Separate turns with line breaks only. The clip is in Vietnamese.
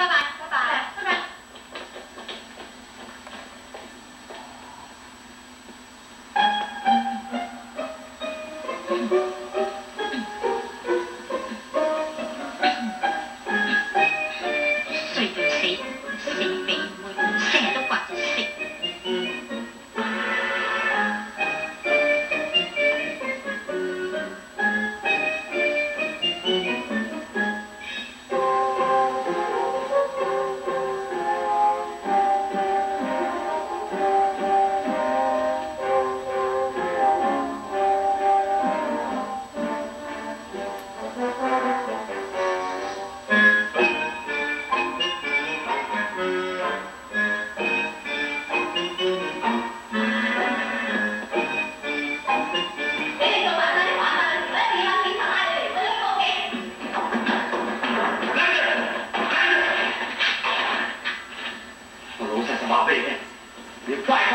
bye bye.
bị này. Bị phạt